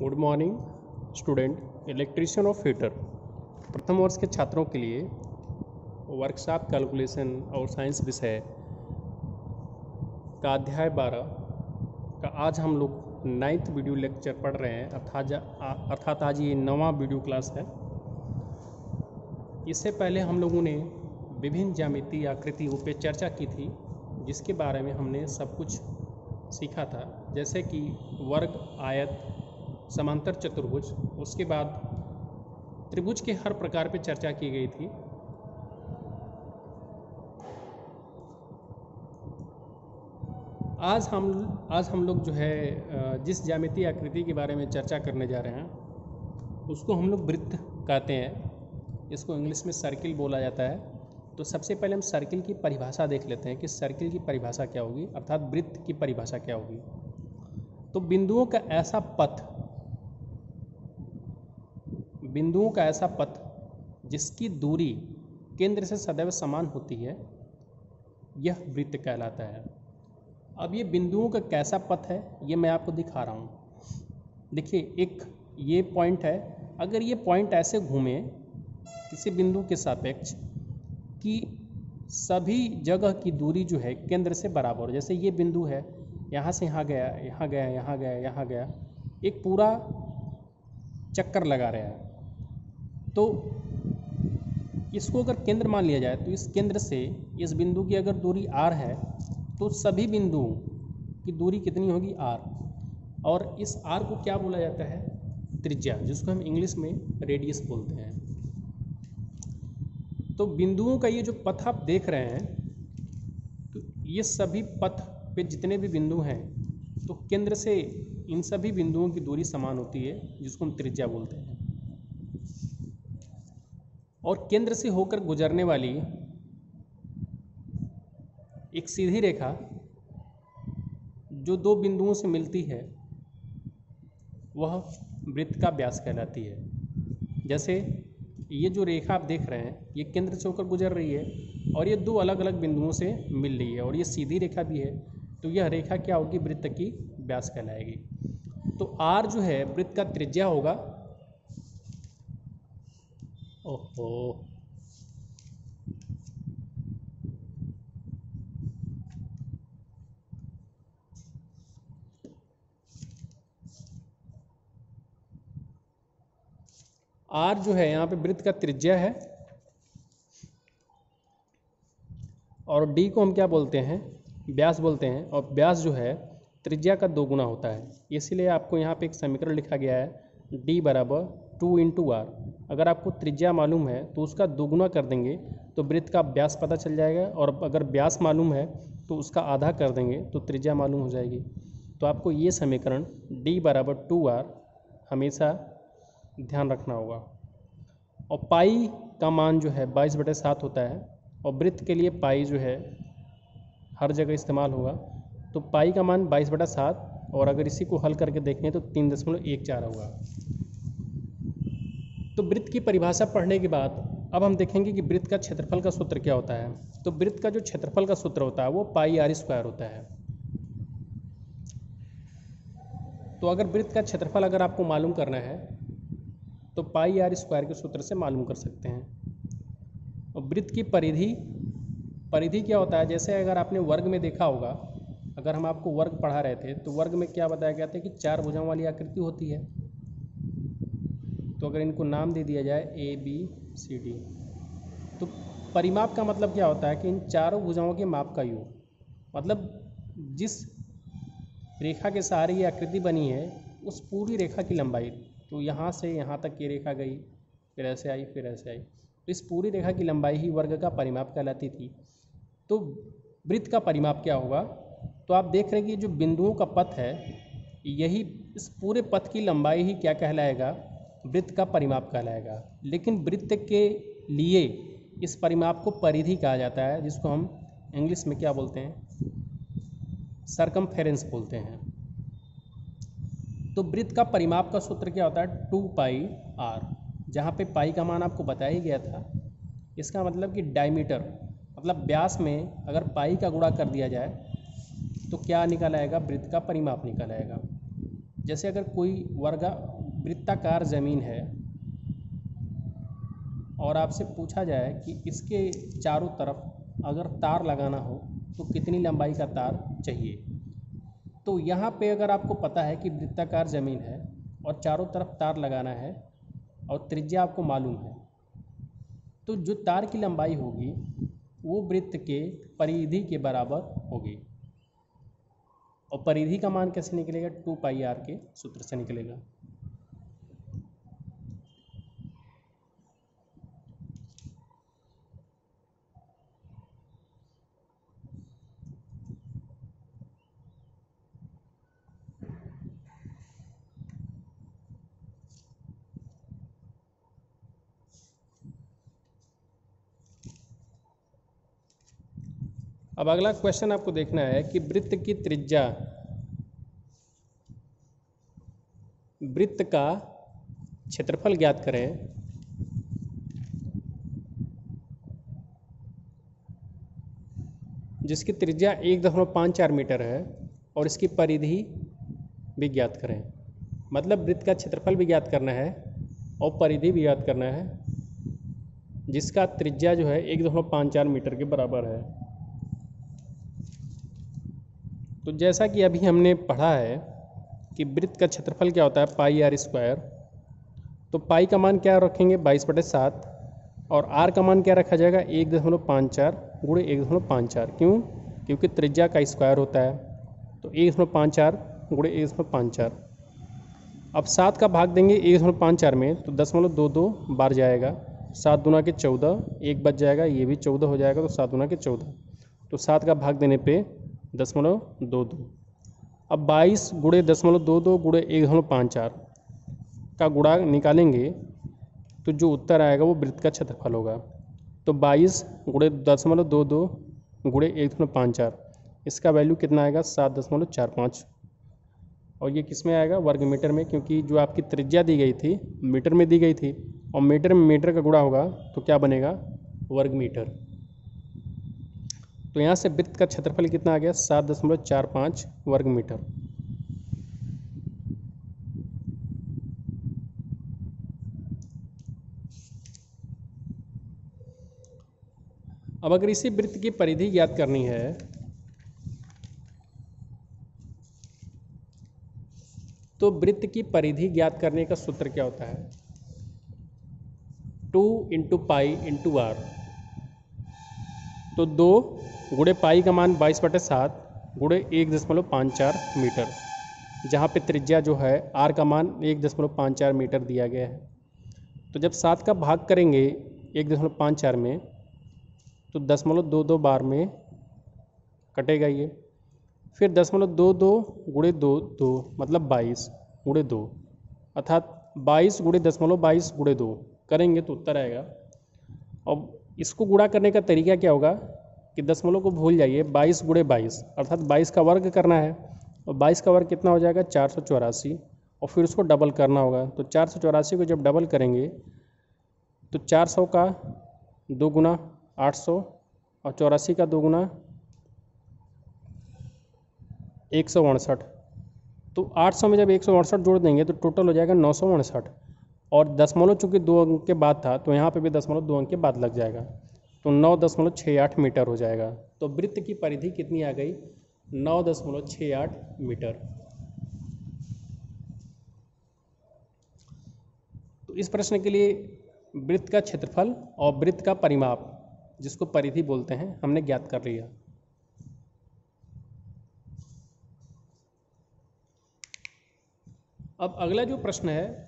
Good morning, student, electrician of heater प्रथम वर्ष के छात्रों के लिए वर्कशॉप, कैलकुलेशन और साइंस विषय का अध्याय बारह का आज हम लोग नाइन्थ वीडियो लेक्चर पढ़ रहे हैं। अर्थात अर्थात आज ये नवा वीडियो क्लास है। इससे पहले हम लोगों ने विभिन्न ज्यामिति आकृतियों पर चर्चा की थी, जिसके बारे में हमने सब कुछ सीखा था। जैसे कि वर्ग, आयत समांतर चतुर्भुज, उसके बाद त्रिभुज के हर प्रकार पे चर्चा की गई थी। आज हम आज हम लोग जो है जिस ज्यामितीय आकृति के बारे में चर्चा करने जा रहे हैं, उसको हम लोग वृत्त कहते हैं। इसको इंग्लिश में सर्किल बोला जाता है। तो सबसे पहले हम सर्किल की परिभाषा देख लेते हैं कि सर्किल की परिभाषा क्या होगी, अर्थात वृत्त की परिभाषा क्या होगी। तो बिंदुओं का ऐसा पथ बिंदुओं का ऐसा पथ जिसकी दूरी केंद्र से सदैव समान होती है, यह वृत्त कहलाता है। अब ये बिंदुओं का कैसा पथ है, ये मैं आपको दिखा रहा हूँ। देखिए, एक ये पॉइंट है, अगर ये पॉइंट ऐसे घूमे किसी बिंदु के सापेक्ष कि सभी जगह की दूरी जो है केंद्र से बराबर, जैसे ये बिंदु है, यहाँ से यहाँ गया यहाँ गया यहाँ गया यहाँ गया, एक पूरा चक्कर लगा रहा है। तो इसको अगर केंद्र मान लिया जाए तो इस केंद्र से, इस बिंदु की अगर दूरी आर है तो सभी बिंदुओं की दूरी कितनी होगी? आर और इस आर को क्या बोला जाता है? त्रिज्या, जिसको हम इंग्लिश में रेडियस बोलते हैं। तो बिंदुओं का ये जो पथ आप देख रहे हैं तो ये सभी पथ पे जितने भी बिंदु हैं तो केंद्र से इन सभी बिंदुओं की दूरी समान होती है, जिसको हम त्रिज्या बोलते हैं। और केंद्र से होकर गुजरने वाली एक सीधी रेखा जो दो बिंदुओं से मिलती है, वह वृत्त का व्यास कहलाती है। जैसे ये जो रेखा आप देख रहे हैं, ये केंद्र से होकर गुजर रही है और ये दो अलग अलग बिंदुओं से मिल रही है और ये सीधी रेखा भी है तो यह रेखा क्या होगी? वृत्त की व्यास कहलाएगी। तो आर जो है, वृत्त का त्रिज्या होगा ओहो। आर जो है, यहाँ पे वृत्त का त्रिज्या है। और डी को हम क्या बोलते हैं? व्यास बोलते हैं। और व्यास जो है, त्रिज्या का दो गुना होता है। इसीलिए आपको यहाँ पे एक समीकरण लिखा गया है। डी बराबर टू इंटू आर। अगर आपको त्रिज्या मालूम है तो उसका दोगुना कर देंगे तो वृत्त का व्यास पता चल जाएगा, और अगर व्यास मालूम है तो उसका आधा कर देंगे तो त्रिज्या मालूम हो जाएगी। तो आपको ये समीकरण डी बराबर टू आर हमेशा ध्यान रखना होगा। और पाई का मान जो है, बाईस बटे सात होता है, और वृत्त के लिए पाई जो है, हर जगह इस्तेमाल होगा। तो पाई का मान बाईस बटा सात, और अगर इसी को हल करके देखें तो तीन दशमलव एक चार होगा। तो वृत्त की परिभाषा पढ़ने के बाद अब हम देखेंगे कि वृत्त का क्षेत्रफल का सूत्र क्या होता है। तो वृत्त का जो क्षेत्रफल का सूत्र होता है, वो पाई आर स्क्वायर होता है। तो अगर वृत्त का क्षेत्रफल अगर आपको मालूम करना है तो पाई आर स्क्वायर के सूत्र से मालूम कर सकते हैं। और वृत्त की परिधि परिधि क्या होता है? जैसे अगर आपने वर्ग में देखा होगा, अगर हम आपको वर्ग पढ़ा रहे थे तो वर्ग में क्या बताया गया था कि चार भुजाओं वाली आकृति होती है। तो अगर इनको नाम दे दिया जाए ए बी सी डी तो परिमाप का मतलब क्या होता है कि इन चारों भुजाओं के माप का योग मतलब जिस रेखा के सहारे ये आकृति बनी है, उस पूरी रेखा की लंबाई तो यहाँ से यहाँ तक ये रेखा गई, फिर ऐसे आई, फिर ऐसे आई तो इस पूरी रेखा की लंबाई ही वर्ग का परिमाप कहलाती थी। तो वृत्त का परिमाप क्या होगा? तो आप देख रहे हैं कि जो बिंदुओं का पथ है, यही इस पूरे पथ की लंबाई ही क्या कहलाएगा? वृत्त का परिमाप कहलाएगा। लेकिन वृत्त के लिए इस परिमाप को परिधि कहा जाता है, जिसको हम इंग्लिश में क्या बोलते हैं? सरकमफेरेंस बोलते हैं। तो वृत्त का परिमाप का सूत्र क्या होता है? Two pi R. जहाँ पे पाई का मान आपको बताया ही गया था। इसका मतलब कि डायमीटर मतलब व्यास में अगर पाई का गुणा कर दिया जाए तो क्या निकल आएगा? वृत्त का परिमाप निकल आएगा। जैसे अगर कोई वर्गा वृत्ताकार ज़मीन है। और आपसे पूछा जाए कि इसके चारों तरफ़ अगर तार लगाना हो तो कितनी लंबाई का तार चाहिए? तो यहाँ पे अगर आपको पता है कि वृत्ताकार ज़मीन है और चारों तरफ़ तार लगाना है और त्रिज्या आपको मालूम है तो जो तार की लंबाई होगी, वो वृत्त के परिधि के बराबर होगी। और परिधि का मान कैसे निकलेगा? टू पाई आर के सूत्र से निकलेगा। अब अगला क्वेश्चन आपको देखना है कि वृत्त की त्रिज्या, वृत्त का क्षेत्रफल ज्ञात करें। जिसकी त्रिज्या एक दशमलव पाँच चार मीटर है और इसकी परिधि भी ज्ञात करें। मतलब वृत्त का क्षेत्रफल भी ज्ञात करना है और परिधि भी ज्ञात करना है, जिसका त्रिज्या जो है एक दशमलव पाँच चार मीटर के बराबर है। तो जैसा कि अभी हमने पढ़ा है कि वृत्त का क्षेत्रफल क्या होता है? पाई आर स्क्वायर तो पाई का मान क्या रखेंगे? बाईस बटे सात. और आर का मान क्या रखा जाएगा? एक दशमलव पाँच चार गुड़े एक दशमलव पाँच चार. क्यों? क्योंकि त्रिज्या का स्क्वायर होता है। तो एक दशमलव पाँच चार गुड़े एक दशमलव पाँच चार. अब सात का भाग देंगे एक दशमलव पाँच चार में तो दशमलव दो दो बार जाएगा। सात दुना के चौदह, एक बच जाएगा, ये भी चौदह हो जाएगा तो सात दुना के चौदह. तो सात का भाग देने पे दशमलव दो दो। अब बाईस गुड़े दशमलव दो दो गुड़े एक दशमलव पाँच चार का गुड़ा निकालेंगे तो जो उत्तर आएगा वो वृत्त का क्षेत्रफल होगा। तो बाईस गुड़े दशमलव दो दो गुड़े एक दशमलव पाँच चार, इसका वैल्यू कितना आएगा? सात दशमलव चार पाँच। और ये किसमें आएगा? वर्ग मीटर में, क्योंकि जो आपकी त्रिज्या दी गई थी, मीटर में दी गई थी, और मीटर में मीटर का गुड़ा होगा तो क्या बनेगा? वर्ग मीटर। तो यहाँ से वृत्त का क्षेत्रफल कितना आ गया? सात दशमलव चार पाँच वर्ग मीटर। अब अगर इसी वृत्त की परिधि ज्ञात करनी है तो वृत्त की परिधि ज्ञात करने का सूत्र क्या होता है? Two into pi into R. तो दो गुड़े पाई का मान बाईस बटे सात, गुड़े एक दशमलव पाँच चार मीटर, जहाँ पे त्रिज्या जो है, आर का मान एक दशमलव पाँच चार मीटर दिया गया है। तो जब सात का भाग करेंगे एक दशमलव पाँच चार में तो दशमलव दो दो बार में कटेगा ये। फिर दशमलव दो दो गुड़े दो दो मतलब बाईस गुड़े दो, अर्थात बाईस गुड़े दशमलव बाईस गुड़े दो करेंगे तो उत्तर आएगा। और इसको गुणा करने का तरीका क्या होगा कि दशमलव को भूल जाइए, बाईस गुड़े बाईस, अर्थात बाईस का वर्ग करना है, और बाईस का वर्ग कितना हो जाएगा? चार सौ चौरासी, और फिर उसको डबल करना होगा। तो चार सौ चौरासी को जब डबल करेंगे तो चार सौ का दो गुना आठ सौ, और चौरासी का दो गुना एक सौ उनसठ। तो आठ सौ में जब एक सौ अड़सठ जोड़ देंगे तो टोटल हो जाएगा नौ सौ उनसठ। और दशमलव चूँकि दो अंक के बाद था तो यहाँ पे भी दशमलव दो अंक के बाद लग जाएगा। तो नौ दशमलव छः आठ मीटर हो जाएगा। तो वृत्त की परिधि कितनी आ गई? नौ दशमलव छः आठ मीटर। तो इस प्रश्न के लिए वृत्त का क्षेत्रफल और वृत्त का परिमाप, जिसको परिधि बोलते हैं, हमने ज्ञात कर लिया। अब अगला जो प्रश्न है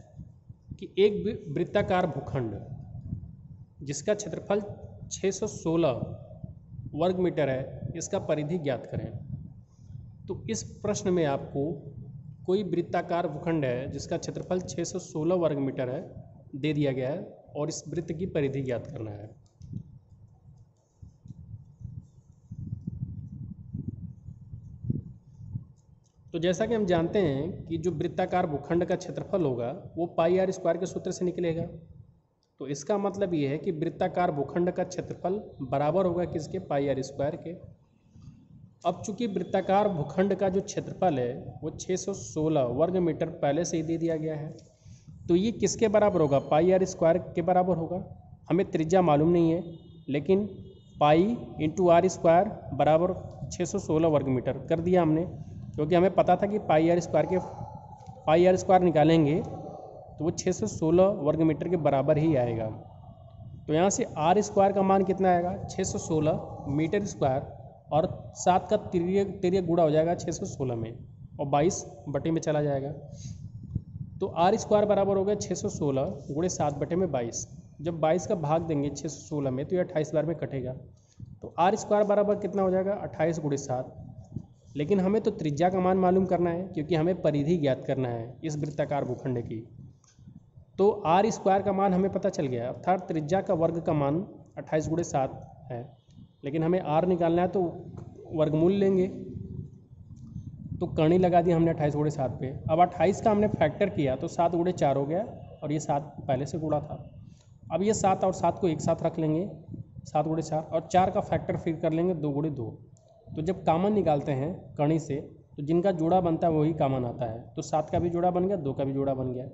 कि एक वृत्ताकार भूखंड, जिसका क्षेत्रफल 616 वर्ग मीटर है, इसका परिधि ज्ञात करें। तो इस प्रश्न में आपको कोई वृत्ताकार भूखंड है, जिसका क्षेत्रफल 616 वर्ग मीटर है, दे दिया गया है, और इस वृत्त की परिधि ज्ञात करना है। तो जैसा कि हम जानते हैं कि जो वृत्ताकार भूखंड का क्षेत्रफल होगा, वो पाई आर स्क्वायर के सूत्र से निकलेगा। तो इसका मतलब ये है कि वृत्ताकार भूखंड का क्षेत्रफल बराबर होगा किसके? पाई आर स्क्वायर के। अब चूँकि वृत्ताकार भूखंड का जो क्षेत्रफल है, वो 616 वर्ग मीटर पहले से ही दे दिया गया है। तो ये किसके बराबर होगा? पाई आर स्क्वायर के बराबर होगा। हमें त्रिज्या मालूम नहीं है, लेकिन पाई इंटू आर स्क्वायर बराबर 616 वर्ग मीटर कर दिया हमने। क्योंकि हमें पता था कि पाई आर स्क्वायर के, पाई आर स्क्वायर निकालेंगे तो वो 616 वर्ग मीटर के बराबर ही आएगा। तो यहाँ से आर स्क्वायर का मान कितना आएगा? 616 मीटर स्क्वायर और सात का तिरिय तिरिय गुड़ा हो जाएगा 616 में और 22 बटे में चला जाएगा। तो आर स्क्वायर बराबर हो गया 616 गुड़े सात बटे में 22 जब 22 का भाग देंगे 616 में तो ये अट्ठाईस बार में कटेगा। तो आर स्क्वायर बराबर कितना हो जाएगा? अट्ठाईस गुड़े सात। लेकिन हमें तो त्रिज्या का मान मालूम करना है, क्योंकि हमें परिधि ज्ञात करना है इस वृत्ताकार भूखंड की। तो आर स्क्वायर का मान हमें पता चल गया, अर्थात त्रिज्या का वर्ग का मान अट्ठाईस गुड़े सात है। लेकिन हमें आर निकालना है तो वर्गमूल लेंगे। तो करणी लगा दी हमने अट्ठाईस गुड़े सात पे। अब अट्ठाईस का हमने फैक्टर किया तो सात गुड़े चार हो गया, और ये सात पहले से गुड़ा था। अब ये सात और सात को एक साथ रख लेंगे, सात गुड़े चार, और चार का फैक्टर फिर कर लेंगे, दो गुड़े दो। तो जब कामन निकालते हैं कणी से तो जिनका जोड़ा बनता है वही कामन आता है। तो सात का भी जोड़ा बन गया, दो का भी जोड़ा बन गया।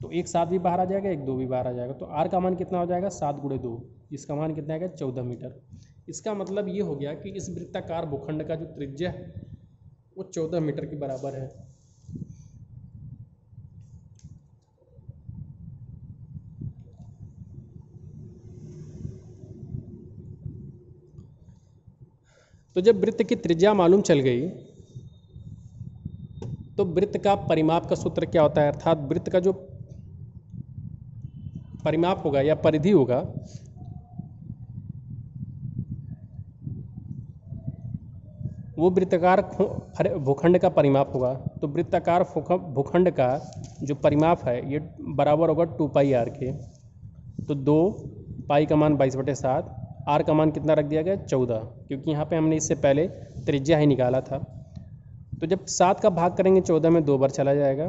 तो एक सात भी बाहर आ जाएगा, एक दो भी बाहर आ जाएगा। तो आर का मान कितना हो जाएगा? सात गुड़े दो। इसका मान कितना आएगा? चौदह मीटर। इसका मतलब ये हो गया कि इस वृत्ताकार भूखंड का जो त्रिज्या है, वो चौदह मीटर के बराबर है। तो जब वृत्त की त्रिज्या मालूम चल गई तो वृत्त का परिमाप का सूत्र क्या होता है? अर्थात वृत्त का जो परिमाप होगा या परिधि होगा, वो वृत्ताकार भूखंड का परिमाप होगा। तो वृत्ताकार भूखंड का जो परिमाप है, ये बराबर होगा टू पाई आर के। तो दो पाई का मान बाईस बटे सात आर का मान कितना रख दिया गया? चौदह। क्योंकि यहाँ पे हमने इससे पहले त्रिज्या ही निकाला था। तो जब सात का भाग करेंगे, चौदह में दो बार चला जाएगा।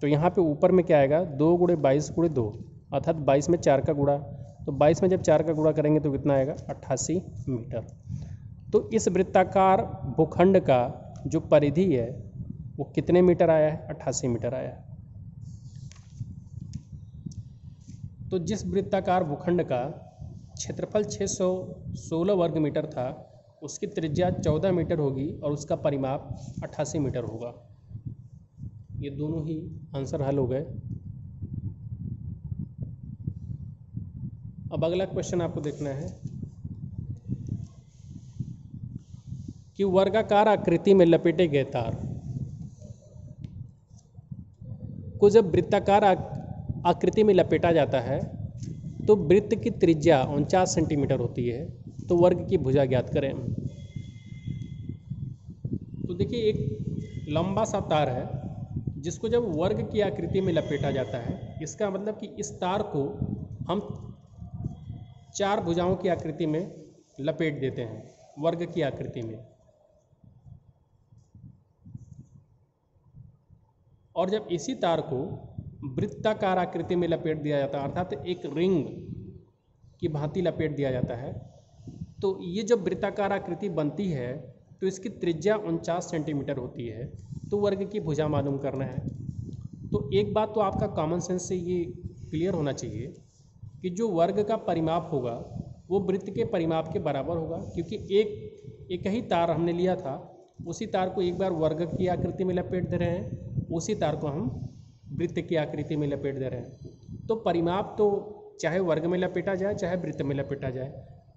तो यहाँ पे ऊपर में क्या आएगा? दो गुड़े बाईस गुड़े दो। अर्थात बाईस में चार का गुड़ा तो बाईस में जब चार का गुड़ा करेंगे तो कितना आएगा? अट्ठासी मीटर। तो इस वृत्ताकार भूखंड का जो परिधि है, वो कितने मीटर आया है? अट्ठासी मीटर आया है। तो जिस वृत्ताकार भूखंड का क्षेत्रफल 616 वर्ग मीटर था, उसकी त्रिज्या 14 मीटर होगी और उसका परिमाप 88 मीटर होगा। ये दोनों ही आंसर हल हो गए। अब अगला क्वेश्चन आपको देखना है कि वर्गाकार आकृति में लपेटे गए तार को जब वृत्ताकार आकृति में लपेटा जाता है तो वृत्त की त्रिज्या उनचास सेंटीमीटर होती है तो वर्ग की भुजा ज्ञात करें। तो देखिए, एक लंबा सा तार है, जिसको जब वर्ग की आकृति में लपेटा जाता है, इसका मतलब कि इस तार को हम चार भुजाओं की आकृति में लपेट देते हैं, वर्ग की आकृति में। और जब इसी तार को वृत्ताकार आकृति में लपेट दिया जाता है, अर्थात एक रिंग की भांति लपेट दिया जाता है। तो ये जब वृत्ताकार आकृति बनती है तो इसकी त्रिज्या उनचास सेंटीमीटर होती है। तो वर्ग की भुजा मालूम करना है। तो एक बात तो आपका कॉमन सेंस से ये क्लियर होना चाहिए कि जो वर्ग का परिमाप होगा, वो वृत्त के परिमाप के बराबर होगा, क्योंकि एक एक ही तार हमने लिया था, उसी तार को एक बार वर्ग की आकृति में लपेट दे रहे हैं, उसी तार को हम वृत्त की आकृति में लपेट दे रहे हैं। तो परिमाप तो चाहे वर्ग में लपेटा जाए, चाहे वृत्त में लपेटा जाए,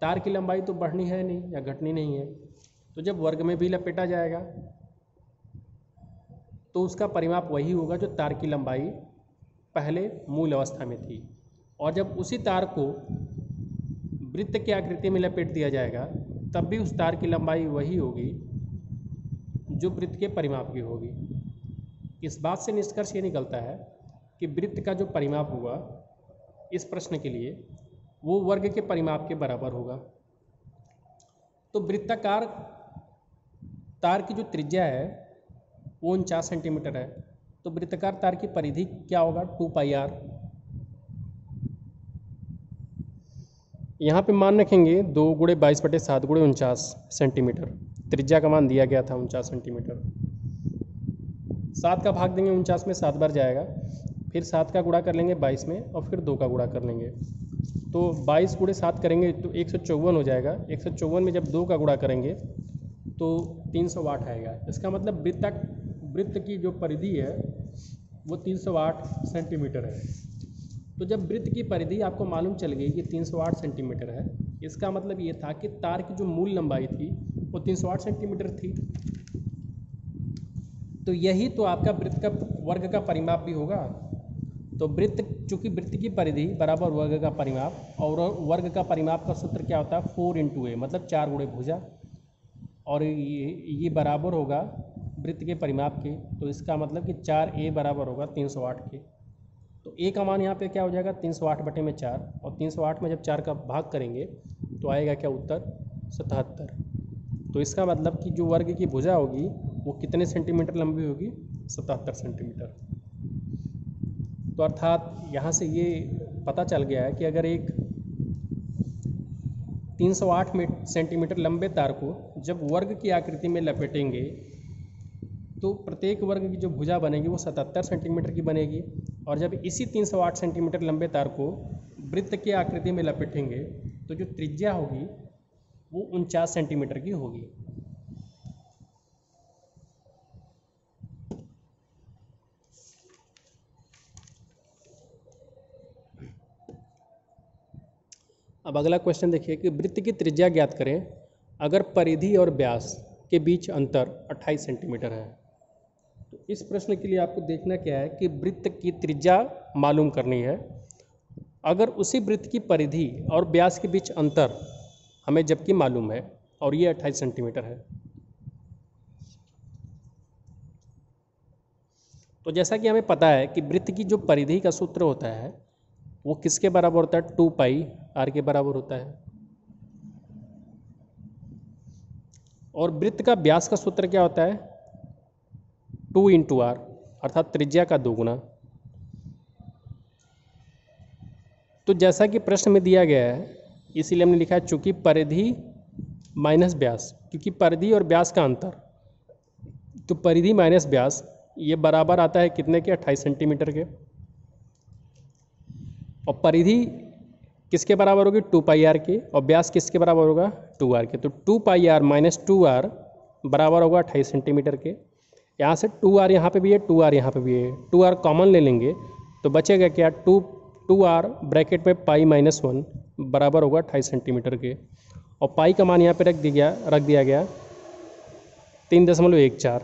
तार की लंबाई तो बढ़नी है नहीं या घटनी नहीं है तो जब वर्ग में भी लपेटा जाएगा तो उसका परिमाप वही होगा जो तार की लंबाई पहले मूल अवस्था में थी। और जब उसी तार को वृत्त की आकृति में लपेट दिया जाएगा, तब भी उस तार की लंबाई वही होगी जो वृत्त के परिमाप की होगी। इस बात से निष्कर्ष ये निकलता है कि वृत्त का जो परिमाप हुआ इस प्रश्न के लिए, वो वर्ग के परिमाप के बराबर होगा। तो वृत्ताकार, तार की जो त्रिज्या है, वो उनचास सेंटीमीटर है। तो वृत्ताकार तार की परिधि क्या होगा? Two pi R. यहाँ पे मान रखेंगे दो गुड़े बाईस बटे सात गुड़े उनचास सेंटीमीटर। त्रिज्या का मान दिया गया था उनचास सेंटीमीटर। सात का भाग देंगे, उनचास में सात बार जाएगा। फिर सात का गुड़ा कर लेंगे बाईस में और फिर दो का गुड़ा कर लेंगे। तो बाईस गुड़े सात करेंगे तो एक सौ चौवन हो जाएगा। एक सौ चौवन में जब दो का गुड़ा करेंगे तो तीन सौ वाट आएगा। इसका मतलब वृत्त वृत्त की जो परिधि है, वो तीन सौ आठ सेंटीमीटर है। तो जब वृत्त की परिधि आपको मालूम चल गई कि तीन सौ आठ सेंटीमीटर है, इसका मतलब ये था कि तार की जो मूल लंबाई थी, वो तीन सौ आठ सेंटीमीटर थी। तो यही तो आपका वृत्त का वर्ग का परिमाप भी होगा। तो वृत्त, चूँकि वृत्त की परिधि बराबर वर्ग का परिमाप, और वर्ग का परिमाप का सूत्र क्या होता है? फोर इंटू ए मतलब चार गुड़े भुजा। और ये ये बराबर होगा वृत्त के परिमाप के तो इसका मतलब कि चार ए बराबर होगा तीन सौ आठ के। तो ए का मान यहाँ पे क्या हो जाएगा? तीन सौ आठ बटे में चार। और तीन सौ आठ में जब चार का भाग करेंगे तो आएगा क्या उत्तर? सतहत्तर। तो इसका मतलब कि जो वर्ग की भुजा होगी वो कितने सेंटीमीटर लंबी होगी? सतहत्तर सेंटीमीटर। तो अर्थात यहाँ से ये पता चल गया है कि अगर एक 308 सेंटीमीटर लंबे तार को जब वर्ग की आकृति में लपेटेंगे तो प्रत्येक वर्ग की जो भुजा बनेगी वो 77 सेंटीमीटर की बनेगी। और जब इसी 308 सेंटीमीटर लंबे तार को वृत्त की आकृति में लपेटेंगे तो जो त्रिज्या होगी वो उनचास सेंटीमीटर की होगी। अब अगला क्वेश्चन देखिए कि वृत्त की त्रिज्या ज्ञात करें। अगर परिधि और व्यास के बीच अंतर 28 सेंटीमीटर है तो इस प्रश्न के लिए आपको देखना क्या है कि वृत्त की त्रिज्या मालूम करनी है। अगर उसी वृत्त की परिधि और व्यास के बीच अंतर हमें जबकि मालूम है, और ये 28 सेंटीमीटर है। तो जैसा कि हमें पता है कि वृत्त की जो परिधि का सूत्र होता है वो किसके बराबर होता है? टू पाई आर के बराबर होता है। और वृत्त का व्यास का सूत्र क्या होता है? टू इंटू आर, अर्थात त्रिज्या का दोगुना। तो जैसा कि प्रश्न में दिया गया है, इसीलिए हमने लिखा है चूँकि परिधि माइनस व्यास, क्योंकि परिधि और व्यास का अंतर। तो परिधि माइनस व्यास, ये बराबर आता है कितने के? अट्ठाईस सेंटीमीटर के। और परिधि किसके बराबर होगी? टू पाई आर के। और व्यास किसके बराबर होगा? टू आर के। तो two pi R minus two R बराबर होगा अट्ठाईस सेंटीमीटर के। यहाँ से टू आर यहाँ पर भी है, टू आर यहाँ पर भी है। टू आर कॉमन ले लेंगे तो बचेगा क्या? टू टू आर ब्रैकेट में पाई माइनस वन बराबर होगा अट्ठाईस सेंटीमीटर के। और पाई का मान यहाँ पे रख दिया गया रख दिया गया तीन दशमलव एक चार।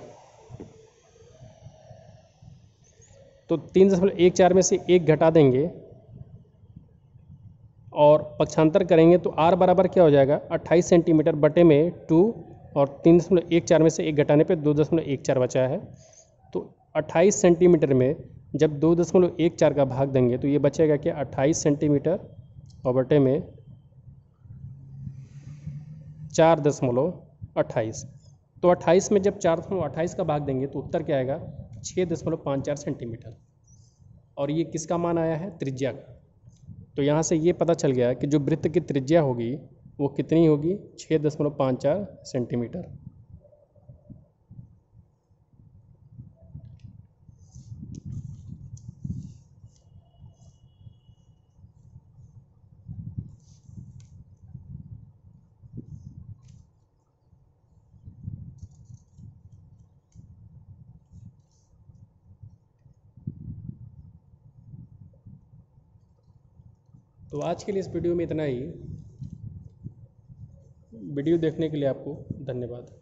तो तीन दशमलव एक चार में से एक घटा देंगे और पक्षांतर करेंगे तो आर बराबर क्या हो जाएगा? 28 सेंटीमीटर बटे में टू और तीन दशमलव एक चार में से एक घटाने पे दो दशमलव एक चार बचा है। तो 28 सेंटीमीटर में जब दो दशमलव एक चार का भाग देंगे तो ये बचेगा क्या? 28 सेंटीमीटर और बटे में चार दशमलव अट्ठाईस। तो 28 में जब चार दशमलव अट्ठाईस का भाग देंगे तो उत्तर क्या आएगा? छः दशमलव पाँच चार सेंटीमीटर। और ये किसका मान आया है? त्रिज्या का। तो यहाँ से ये पता चल गया कि जो वृत्त की त्रिज्या होगी वो कितनी होगी? छः दशमलव पाँच चार सेंटीमीटर। तो आज के लिए इस वीडियो में इतना ही। वीडियो देखने के लिए आपको धन्यवाद।